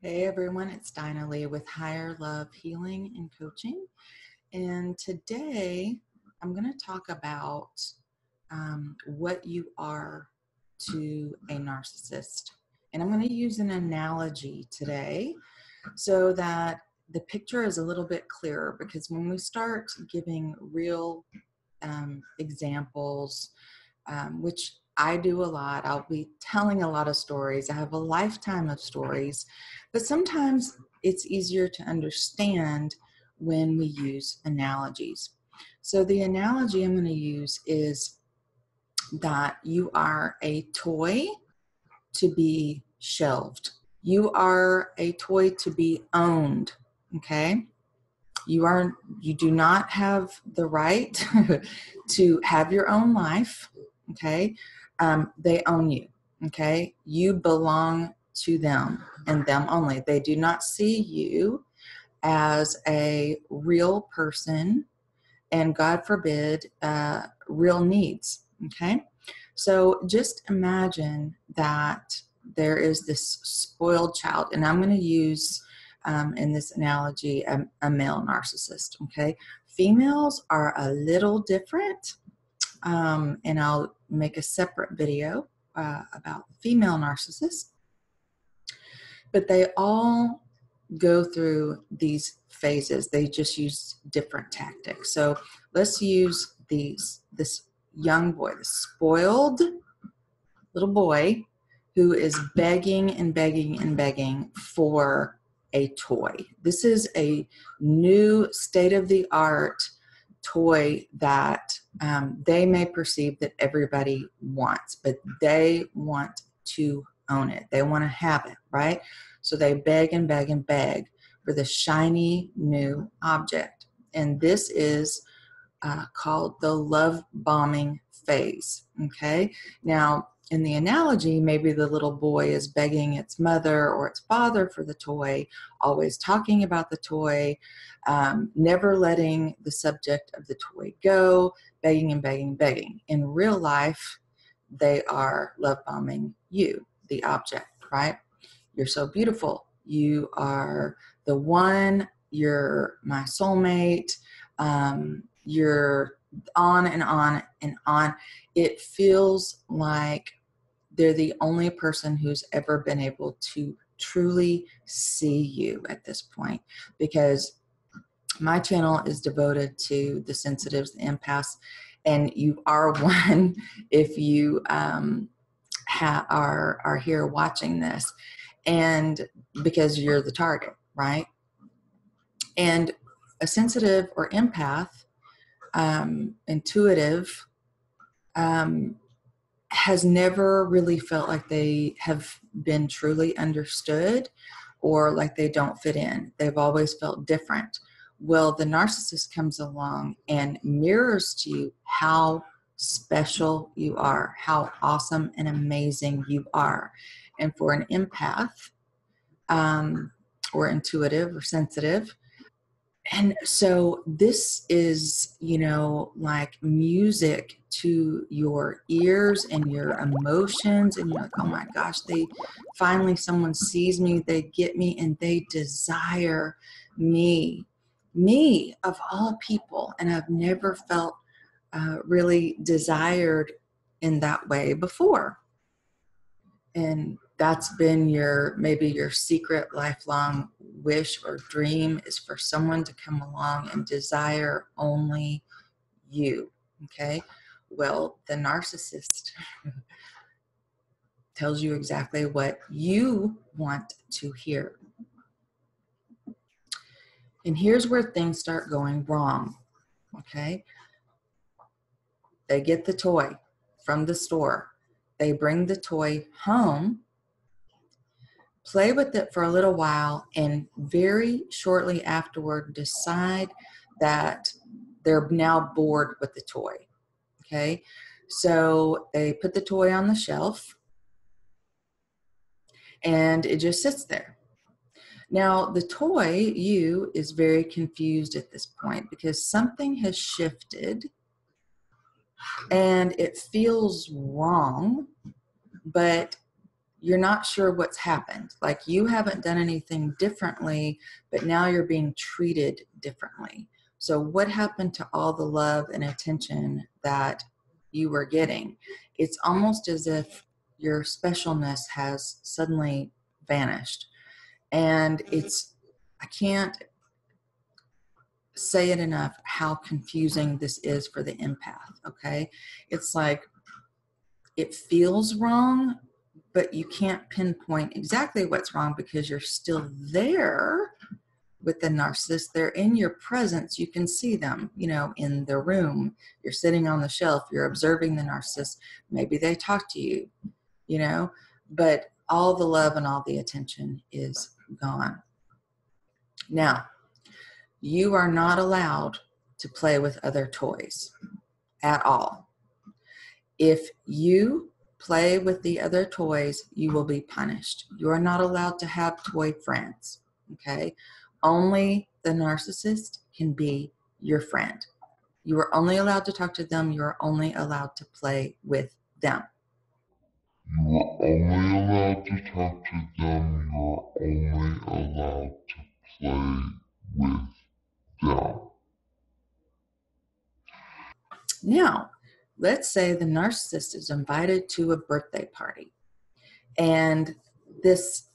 Hey everyone, it's Dinah Lee with Higher Love Healing and Coaching. And today I'm going to talk about um, what you are to a narcissist. And I'm going to use an analogy today so that the picture is a little bit clearer because when we start giving real um, examples, um, which I do a lot. I'll be telling a lot of stories. I have a lifetime of stories, but sometimes it's easier to understand when we use analogies. So, the analogy I'm going to use is that you are a toy to be shelved, you are a toy to be owned. Okay. You are you do not have the right to have your own life. Okay um, they own you. Okay, you belong to them and them only. They do not see you as a real person, and God forbid, uh, real needs. Okay, so just imagine that there is this spoiled child, and I'm going to use um, in this analogy a, a male narcissist. Okay, females are a little different um, and I'll make a separate video uh, about female narcissists. But they all go through these phases. They just use different tactics. So let's use these this young boy, the spoiled little boy who is begging and begging and begging for a toy. This is a new state of the art toy that um, they may perceive that everybody wants, but they want to own it. They want to have it, right? So they beg and beg and beg for the shiny new object. And this is uh, called the love bombing phase. Okay. Now, in the analogy, maybe the little boy is begging its mother or its father for the toy, always talking about the toy, um, never letting the subject of the toy go, begging and begging, and begging. In real life, they are love bombing you, the object, right? You're so beautiful. You are the one. You're my soulmate. Um, you're on and on and on. It feels like they're the only person who's ever been able to truly see you at this point because my channel is devoted to the sensitives, the empaths, and you are one if you um, ha- are are here watching this, and because you're the target, right? And a sensitive or empath, um, intuitive, um, has never really felt like they have been truly understood or like they don't fit in. They've always felt different. Well, the narcissist comes along and mirrors to you how special you are, how awesome and amazing you are. And for an empath um, or intuitive or sensitive, and so this is you know like music to your ears and your emotions and you're like oh my gosh they finally someone sees me they get me and they desire me. Me of all people. And i've never felt uh, really desired in that way before. And that's been your maybe your secret lifelong wish or dream is for someone to come along and desire only you okay? Well the narcissist tells you exactly what you want to hear. And here's where things start going wrong okay? They get the toy from the store. They bring the toy home play with it for a little while, and very shortly afterward decide that they're now bored with the toy. Okay, so they put the toy on the shelf and it just sits there. Now, the toy, you, is very confused at this point because something has shifted and it feels wrong, but you're not sure what's happened. Like you haven't done anything differently, but now you're being treated differently. So, what happened to all the love and attention that you were getting? It's almost as if your specialness has suddenly vanished. And it's, I can't say it enough how confusing this is for the empath, okay? It's like it feels wrong, but you can't pinpoint exactly what's wrong because you're still there with the narcissist. They're in your presence. You can see them, you know, in the room. You're sitting on the shelf, you're observing the narcissist. Maybe they talk to you, you know, but all the love and all the attention is gone. Now, you are not allowed to play with other toys at all. If you play with the other toys, you will be punished. You are not allowed to have toy friends. Okay? Only the narcissist can be your friend. You are only allowed to talk to them, you are only allowed to play with them. You are only allowed to talk to them, you are only allowed to play with them. Now, let's say the narcissist is invited to a birthday party and this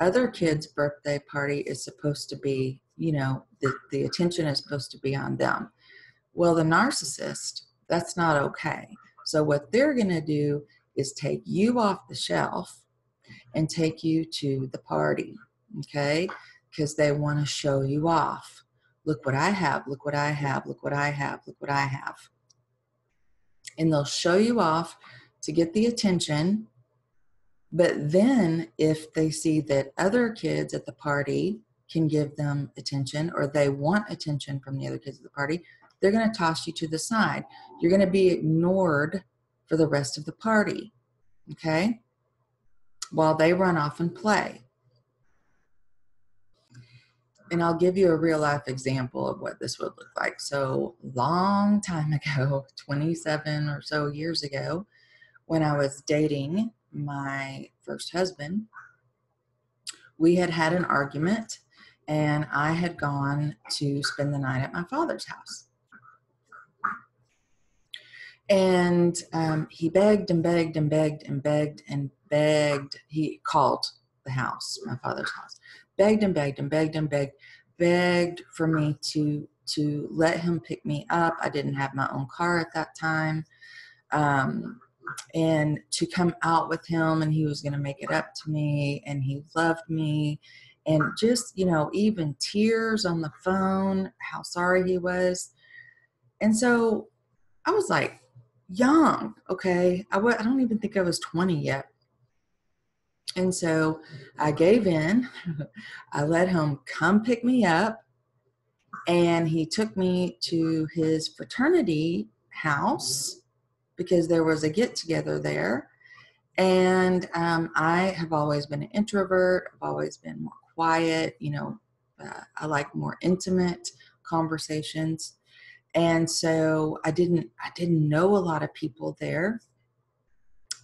other kid's birthday party is supposed to be you know the, the attention is supposed to be on them. Well the narcissist that's not okay. So what they're going to do is take you off the shelf and take you to the party okay? Because they want to show you off. Look what i have look what i have look what i have look what i have and they'll show you off to get the attention. But then, if they see that other kids at the party can give them attention or they want attention from the other kids at the party, they're going to toss you to the side. You're going to be ignored for the rest of the party. Okay? While they run off and play and I'll give you a real life example of what this would look like. So, long time ago, 27 or so years ago, when I was dating my first husband, we had had an argument and I had gone to spend the night at my father's house. And um, he begged and begged and begged and begged and begged. He called the house, my father's house, begged and begged and begged and begged, begged for me to to let him pick me up. I didn't have my own car at that time. Um, and to come out with him and he was going to make it up to me and he loved me and just you know even tears on the phone how sorry he was and so i was like young okay I w- I don't even think i was 20 yet and so I gave in. I let him come pick me up. And he took me to his fraternity house because there was a get together there. And um, I have always been an introvert, I've always been more quiet. You know, uh, I like more intimate conversations. And so I didn't I didn't know a lot of people there.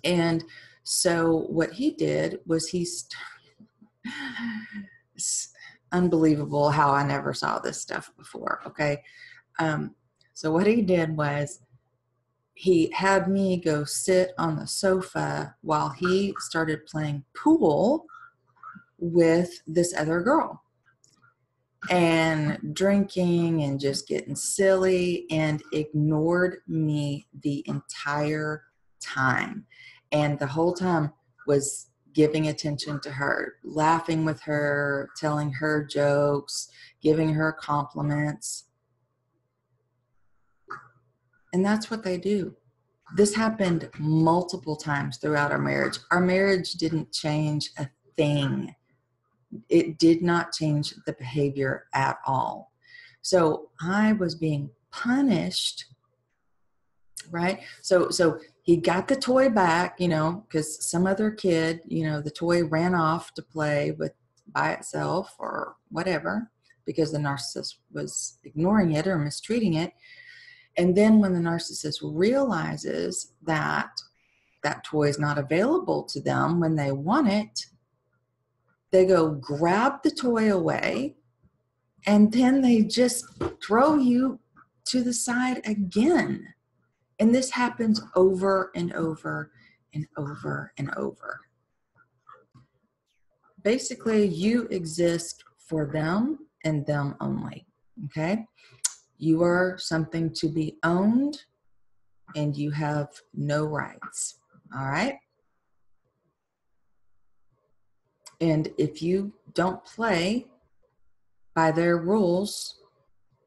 And so what he did was he's unbelievable how I never saw this stuff before. Okay. Um, so what he did was he had me go sit on the sofa while he started playing pool with this other girl and drinking and just getting silly and ignored me the entire time and the whole time was giving attention to her, laughing with her, telling her jokes, giving her compliments. And that's what they do. This happened multiple times throughout our marriage. Our marriage didn't change a thing. It did not change the behavior at all. So I was being punished right so so he got the toy back, you know, because some other kid, you know, the toy ran off to play with by itself or whatever because the narcissist was ignoring it or mistreating it. And then when the narcissist realizes that that toy is not available to them when they want it, they go grab the toy away and then they just throw you to the side again. And this happens over and over and over and over. Basically, you exist for them and them only. Okay? You are something to be owned and you have no rights. All right? And if you don't play by their rules,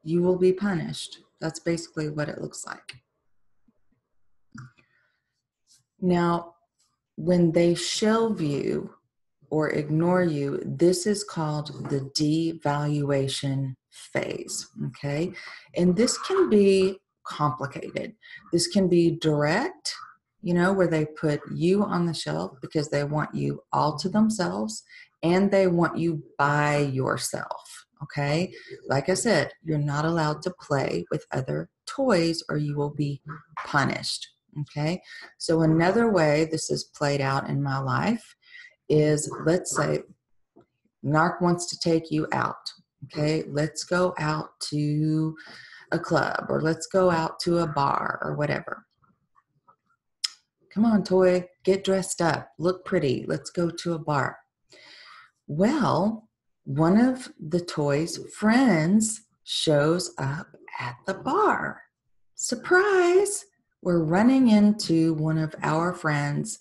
you will be punished. That's basically what it looks like. Now, when they shelve you or ignore you, this is called the devaluation phase. Okay. And this can be complicated. This can be direct, you know, where they put you on the shelf because they want you all to themselves and they want you by yourself. Okay. Like I said, you're not allowed to play with other toys or you will be punished. Okay. So, another way this is played out in my life is let's say NARC wants to take you out. Okay. Let's go out to a club or let's go out to a bar or whatever. Come on, toy, get dressed up, look pretty, let's go to a bar. Well, one of the toy's friends shows up at the bar. Surprise! We're running into one of our friends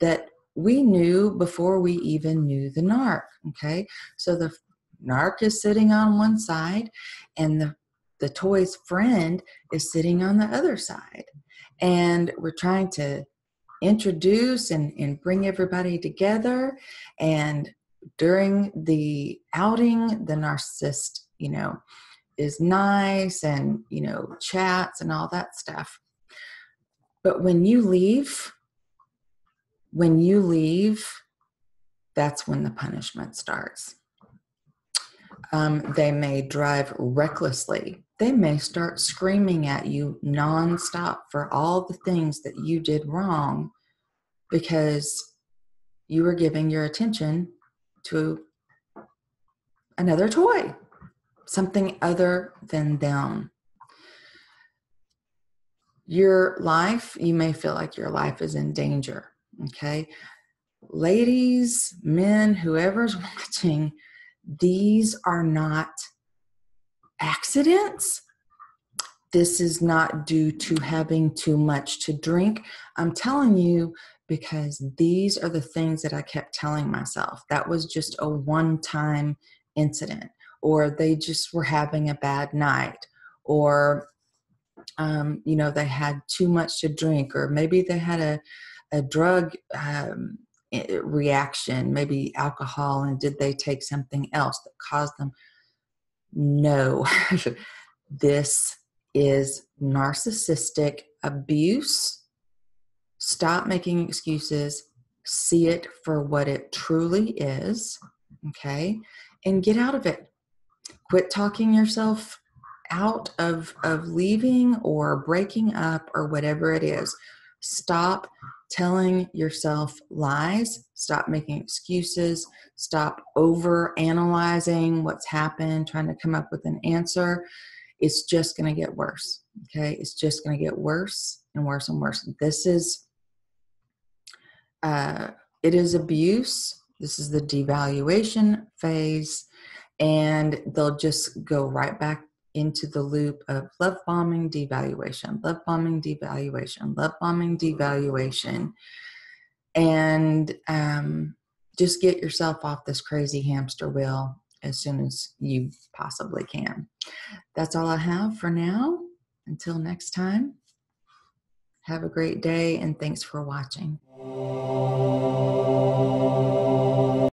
that we knew before we even knew the narc. Okay, so the narc is sitting on one side, and the the toy's friend is sitting on the other side. And we're trying to introduce and, and bring everybody together. And during the outing, the narcissist, you know, is nice and, you know, chats and all that stuff. But when you leave, when you leave, that's when the punishment starts. Um, they may drive recklessly. They may start screaming at you nonstop for all the things that you did wrong because you were giving your attention to another toy, something other than them. Your life, you may feel like your life is in danger. Okay. Ladies, men, whoever's watching, these are not accidents. This is not due to having too much to drink. I'm telling you because these are the things that I kept telling myself. That was just a one time incident, or they just were having a bad night, or um, you know, they had too much to drink, or maybe they had a, a drug um, reaction, maybe alcohol, and did they take something else that caused them? No, this is narcissistic abuse. Stop making excuses, see it for what it truly is, okay, and get out of it. Quit talking yourself out of, of leaving or breaking up or whatever it is. Stop telling yourself lies, stop making excuses, stop over analyzing what's happened, trying to come up with an answer. It's just going to get worse. Okay. It's just going to get worse and worse and worse. This is, uh, it is abuse. This is the devaluation phase. And they'll just go right back into the loop of love bombing, devaluation, love bombing, devaluation, love bombing, devaluation, and um, just get yourself off this crazy hamster wheel as soon as you possibly can. That's all I have for now. Until next time, have a great day and thanks for watching.